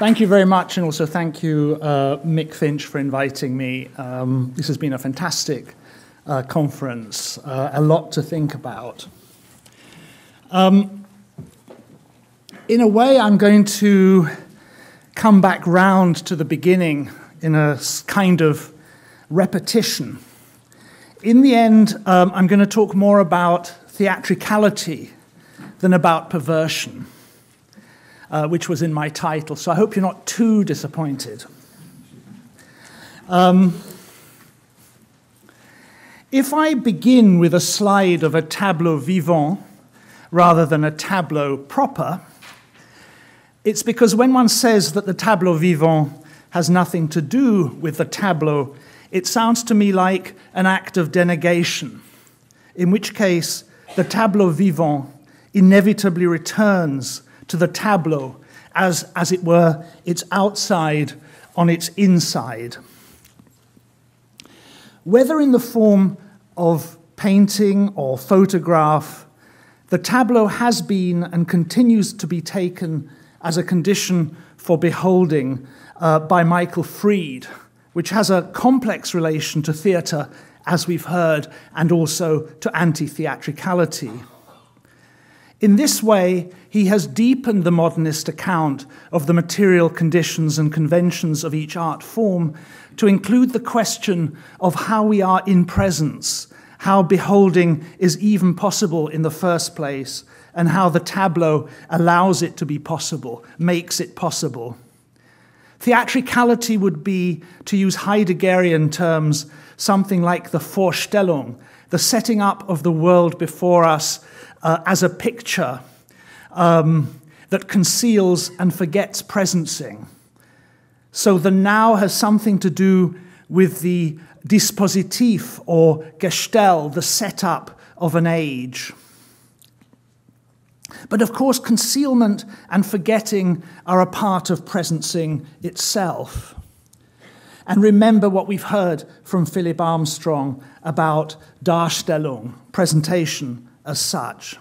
Thank you very much, and also thank you, uh, Mick Finch, for inviting me. Um, this has been a fantastic uh, conference, uh, a lot to think about. Um, in a way, I'm going to come back round to the beginning in a kind of repetition. In the end, um, I'm going to talk more about theatricality than about perversion uh, which was in my title. So I hope you're not too disappointed. Um, if I begin with a slide of a tableau vivant rather than a tableau proper, it's because when one says that the tableau vivant has nothing to do with the tableau, it sounds to me like an act of denegation, in which case the tableau vivant inevitably returns to the tableau as, as it were, its outside on its inside. Whether in the form of painting or photograph, the tableau has been and continues to be taken as a condition for beholding uh, by Michael Fried, which has a complex relation to theatre, as we've heard, and also to anti theatricality. In this way, he has deepened the modernist account of the material conditions and conventions of each art form to include the question of how we are in presence, how beholding is even possible in the first place, and how the tableau allows it to be possible, makes it possible. Theatricality would be, to use Heideggerian terms, something like the Vorstellung, the setting up of the world before us uh, as a picture um, that conceals and forgets presencing. So the now has something to do with the dispositif or gestell, the setup of an age. But of course, concealment and forgetting are a part of presencing itself. And remember what we've heard from Philip Armstrong about Darstellung, presentation, as such.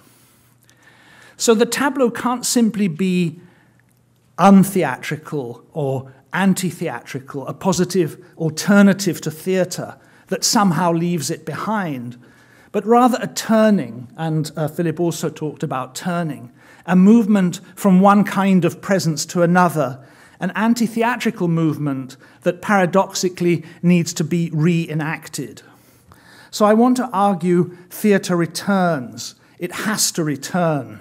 So the tableau can't simply be untheatrical or anti theatrical, a positive alternative to theatre that somehow leaves it behind, but rather a turning, and uh, Philip also talked about turning, a movement from one kind of presence to another, an anti theatrical movement that paradoxically needs to be reenacted. So I want to argue theatre returns. It has to return.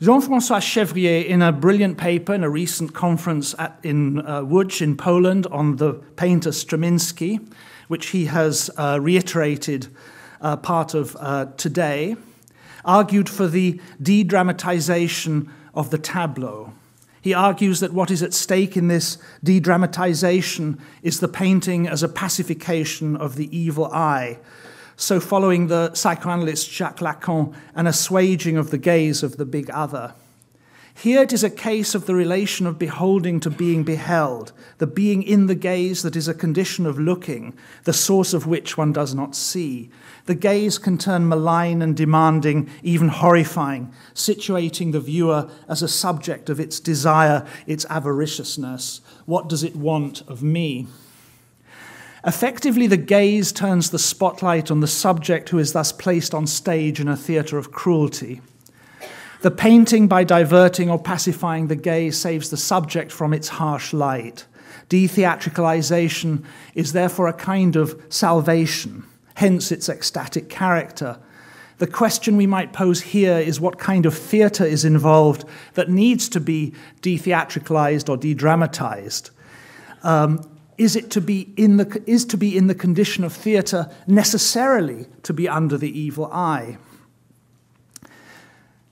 Jean Francois Chevrier, in a brilliant paper in a recent conference at, in uh, Łódź in Poland on the painter Strzemiński, which he has uh, reiterated uh, part of uh, today, argued for the de dramatization of the tableau. He argues that what is at stake in this de dramatization is the painting as a pacification of the evil eye. So, following the psychoanalyst Jacques Lacan, an assuaging of the gaze of the big other. Here it is a case of the relation of beholding to being beheld, the being in the gaze that is a condition of looking, the source of which one does not see. The gaze can turn malign and demanding, even horrifying, situating the viewer as a subject of its desire, its avariciousness. What does it want of me? Effectively, the gaze turns the spotlight on the subject who is thus placed on stage in a theatre of cruelty. The painting, by diverting or pacifying the gaze, saves the subject from its harsh light. Detheatricalization is therefore a kind of salvation, hence its ecstatic character. The question we might pose here is what kind of theatre is involved that needs to be detheatricalized or de-dramatized. Um, is it to be in the is to be in the condition of theatre necessarily to be under the evil eye?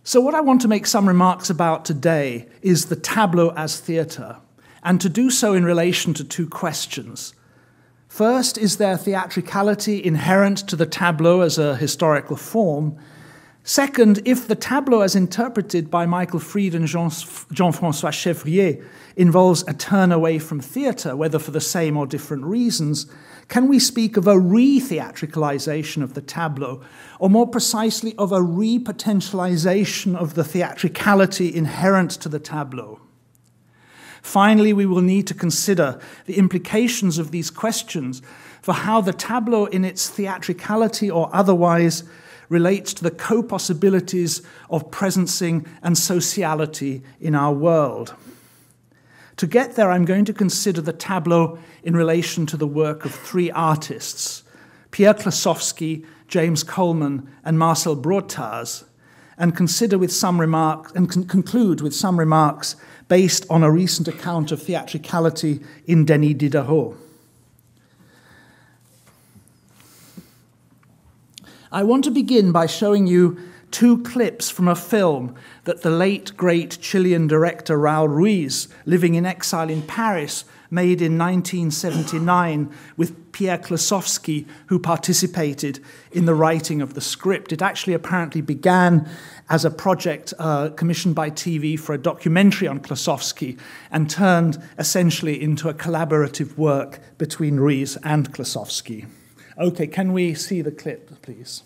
So, what I want to make some remarks about today is the tableau as theatre, and to do so in relation to two questions. First, is there theatricality inherent to the tableau as a historical form? Second, if the tableau as interpreted by Michael Fried and Jean, Francois Chevrier involves a turn away from theatre, whether for the same or different reasons, can we speak of a re theatricalization of the tableau, or more precisely, of a re potentialization of the theatricality inherent to the tableau? Finally, we will need to consider the implications of these questions for how the tableau, in its theatricality or otherwise, relates to the co possibilities of presencing and sociality in our world. To get there, I'm going to consider the tableau in relation to the work of three artists Pierre Klossowski, James Coleman, and Marcel Broodthaers, and consider with some remarks and con- conclude with some remarks based on a recent account of theatricality in Denis Diderot. I want to begin by showing you two clips from a film that the late great Chilean director Raul Ruiz, living in exile in Paris, made in 1979 with Pierre Klossowski, who participated in the writing of the script. It actually apparently began as a project uh, commissioned by TV for a documentary on Klossowski and turned essentially into a collaborative work between Ruiz and Klossowski. Okay, can we see the clip, please?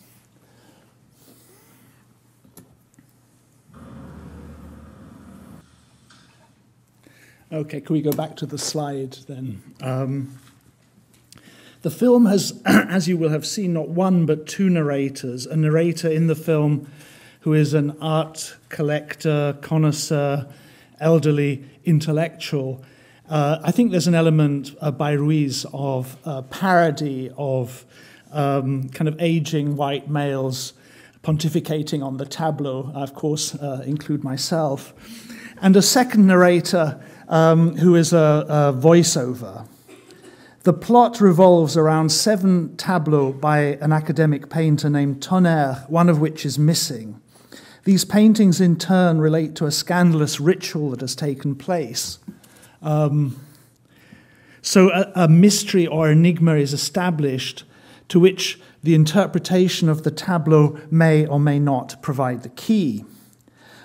Okay, can we go back to the slide then? Um, the film has, as you will have seen, not one but two narrators. A narrator in the film who is an art collector, connoisseur, elderly intellectual, uh, I think there's an element uh, by Ruiz of uh, parody of um, kind of aging white males pontificating on the tableau. I, of course, uh, include myself. And a second narrator um, who is a, a voiceover. The plot revolves around seven tableaux by an academic painter named Tonnerre, one of which is missing. These paintings, in turn, relate to a scandalous ritual that has taken place. Um, so a, a mystery or enigma is established to which the interpretation of the tableau may or may not provide the key.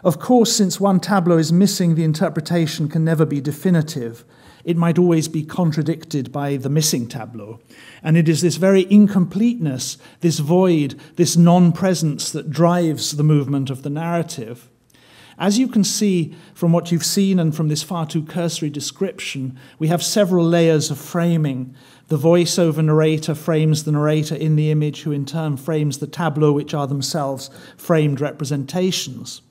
Of course, since one tableau is missing, the interpretation can never be definitive. It might always be contradicted by the missing tableau. And it is this very incompleteness, this void, this non presence that drives the movement of the narrative. As you can see from what you've seen and from this far too cursory description, we have several layers of framing. The voiceover narrator frames the narrator in the image, who in turn frames the tableau, which are themselves framed representations.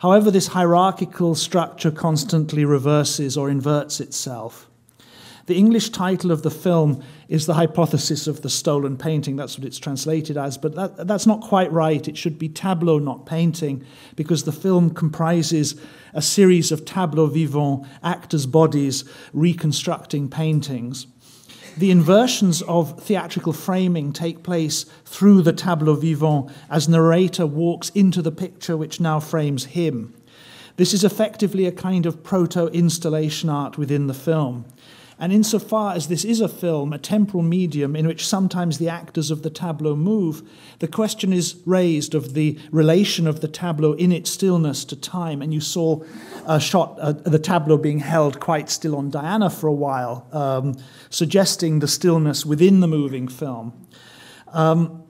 However, this hierarchical structure constantly reverses or inverts itself. The English title of the film is The Hypothesis of the Stolen Painting. That's what it's translated as, but that, that's not quite right. It should be tableau, not painting, because the film comprises a series of tableaux vivants, actors' bodies, reconstructing paintings. The inversions of theatrical framing take place through the tableau vivant as narrator walks into the picture which now frames him. This is effectively a kind of proto installation art within the film. And insofar as this is a film, a temporal medium in which sometimes the actors of the tableau move, the question is raised of the relation of the tableau in its stillness to time. And you saw a shot, uh, the tableau being held quite still on Diana for a while, um, suggesting the stillness within the moving film. Um,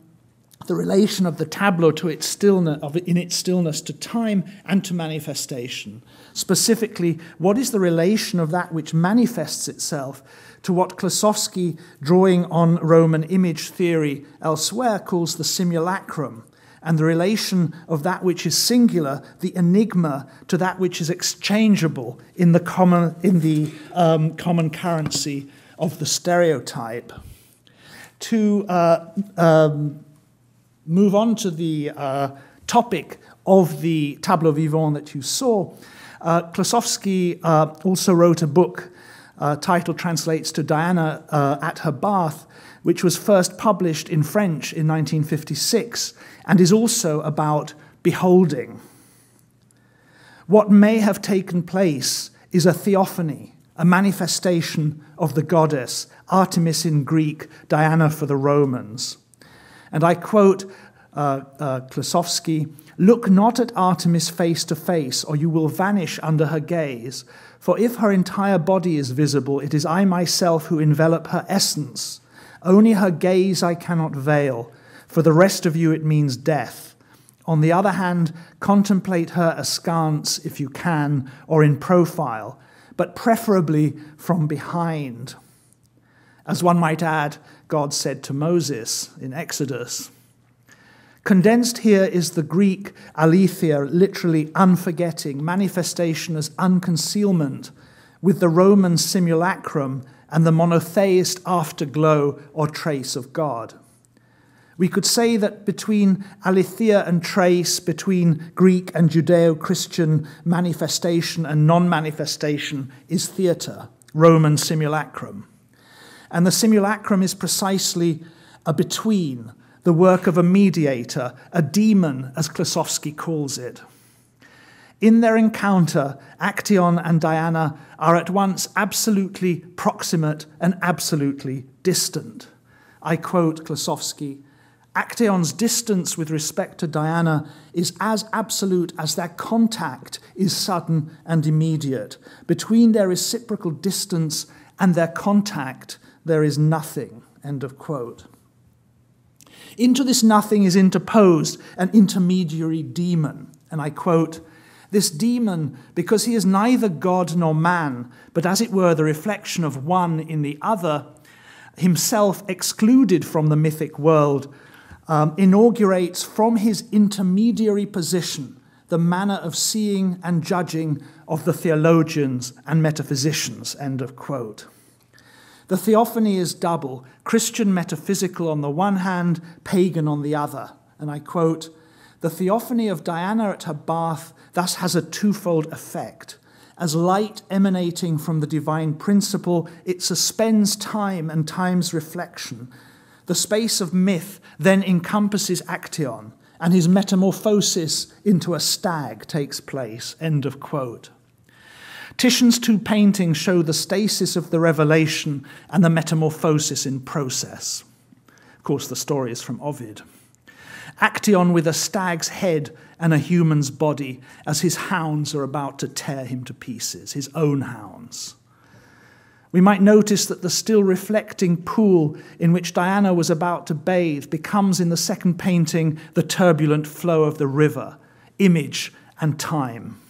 the relation of the tableau to its stillness, of, in its stillness to time and to manifestation. Specifically, what is the relation of that which manifests itself to what Klossowski, drawing on Roman image theory elsewhere, calls the simulacrum, and the relation of that which is singular, the enigma, to that which is exchangeable in the common, in the, um, common currency of the stereotype. To uh, um, move on to the uh, topic of the tableau vivant that you saw, uh, Klossowski uh, also wrote a book, uh, title translates to Diana uh, at her bath, which was first published in French in 1956 and is also about beholding. What may have taken place is a theophany, a manifestation of the goddess, Artemis in Greek, Diana for the Romans. And I quote uh, uh, Look not at Artemis face to face, or you will vanish under her gaze. For if her entire body is visible, it is I myself who envelop her essence. Only her gaze I cannot veil. For the rest of you, it means death. On the other hand, contemplate her askance if you can, or in profile. but preferably from behind. As one might add, God said to Moses in Exodus. Condensed here is the Greek aletheia, literally unforgetting, manifestation as unconcealment, with the Roman simulacrum and the monotheist afterglow or trace of God. We could say that between aletheia and trace, between Greek and Judeo Christian manifestation and non manifestation, is theatre, Roman simulacrum. And the simulacrum is precisely a between, the work of a mediator, a demon, as Klossowski calls it. In their encounter, Actaeon and Diana are at once absolutely proximate and absolutely distant. I quote Klossowski Actaeon's distance with respect to Diana is as absolute as their contact is sudden and immediate. Between their reciprocal distance and their contact, there is nothing. End of quote. Into this nothing is interposed an intermediary demon. And I quote, this demon, because he is neither God nor man, but as it were the reflection of one in the other, himself excluded from the mythic world, um, inaugurates from his intermediary position the manner of seeing and judging of the theologians and metaphysicians. End of quote. The theophany is double Christian metaphysical on the one hand, pagan on the other. And I quote The theophany of Diana at her bath thus has a twofold effect. As light emanating from the divine principle, it suspends time and time's reflection. The space of myth then encompasses Actaeon, and his metamorphosis into a stag takes place. End of quote. Titian's two paintings show the stasis of the revelation and the metamorphosis in process. Of course, the story is from Ovid. Actaeon with a stag's head and a human's body as his hounds are about to tear him to pieces, his own hounds. We might notice that the still reflecting pool in which Diana was about to bathe becomes in the second painting the turbulent flow of the river, image and time.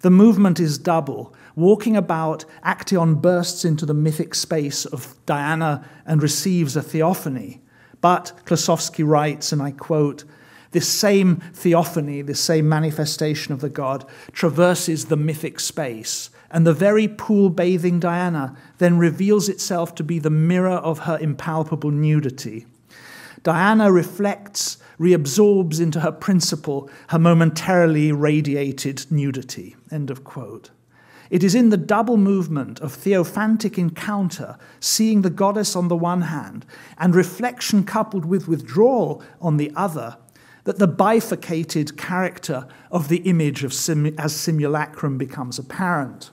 The movement is double. Walking about, Actaeon bursts into the mythic space of Diana and receives a theophany. But, Klossowski writes, and I quote, this same theophany, this same manifestation of the God, traverses the mythic space, and the very pool bathing Diana then reveals itself to be the mirror of her impalpable nudity. Diana reflects, reabsorbs into her principle her momentarily radiated nudity. End of quote. It is in the double movement of theophantic encounter, seeing the goddess on the one hand, and reflection coupled with withdrawal on the other, that the bifurcated character of the image of sim- as simulacrum becomes apparent.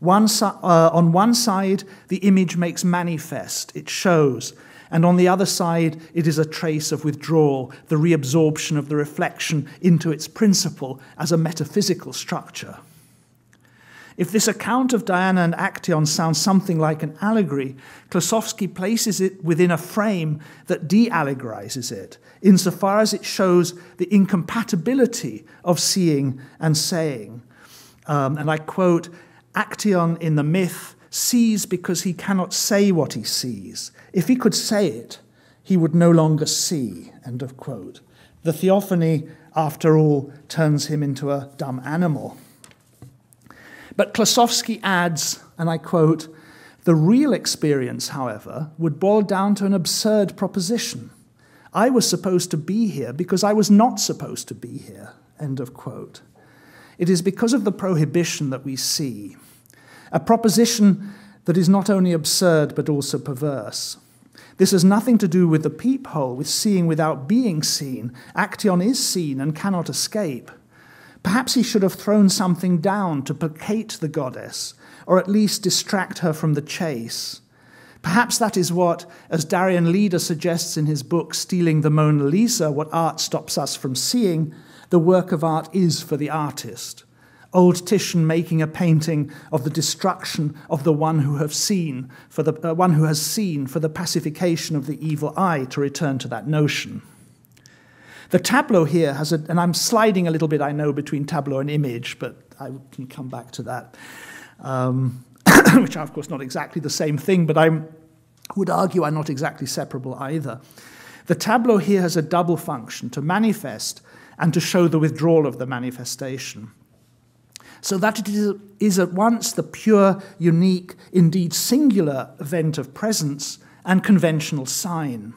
One, uh, on one side, the image makes manifest, it shows, and on the other side, it is a trace of withdrawal, the reabsorption of the reflection into its principle as a metaphysical structure. If this account of Diana and Actaeon sounds something like an allegory, Klossowski places it within a frame that de allegorizes it, insofar as it shows the incompatibility of seeing and saying. Um, and I quote Actaeon in the myth sees because he cannot say what he sees. If he could say it, he would no longer see. End of quote. The theophany, after all, turns him into a dumb animal. But Klossowski adds, and I quote, the real experience, however, would boil down to an absurd proposition. I was supposed to be here because I was not supposed to be here. End of quote. It is because of the prohibition that we see. A proposition that is not only absurd but also perverse. This has nothing to do with the peephole, with seeing without being seen. Actaeon is seen and cannot escape. Perhaps he should have thrown something down to placate the goddess, or at least distract her from the chase. Perhaps that is what, as Darian Leader suggests in his book Stealing the Mona Lisa What Art Stops Us from Seeing, the work of art is for the artist old Titian making a painting of the destruction of the one who have seen, for the uh, one who has seen, for the pacification of the evil eye, to return to that notion. The tableau here has a, and I'm sliding a little bit, I know, between tableau and image, but I can come back to that. um, which are, of course, not exactly the same thing, but I would argue are not exactly separable either. The tableau here has a double function to manifest and to show the withdrawal of the manifestation. So that it is, is at once the pure, unique, indeed singular event of presence and conventional sign.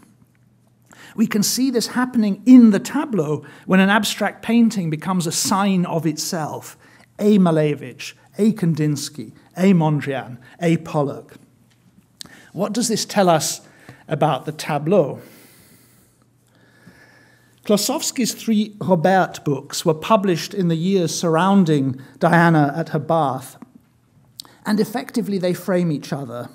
We can see this happening in the tableau when an abstract painting becomes a sign of itself. A. Malevich, A. Kandinsky, A. Mondrian, A. Pollock. What does this tell us about the tableau? Klossowski's three Robert books were published in the years surrounding Diana at her bath, and effectively they frame each other.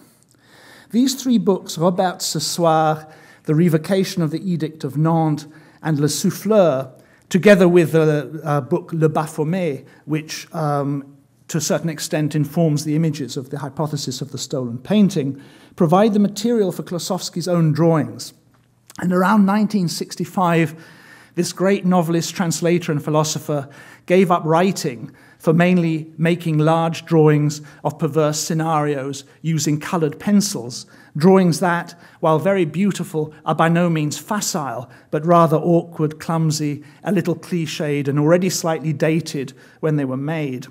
These three books, Robert ce soir, The Revocation of the Edict of Nantes, and Le Souffleur, together with the uh, book Le Baphomet, which um, to a certain extent informs the images of the hypothesis of the stolen painting, provide the material for Klossowski's own drawings. And around 1965, this great novelist, translator, and philosopher gave up writing for mainly making large drawings of perverse scenarios using colored pencils, drawings that, while very beautiful, are by no means facile, but rather awkward, clumsy, a little cliched, and already slightly dated when they were made.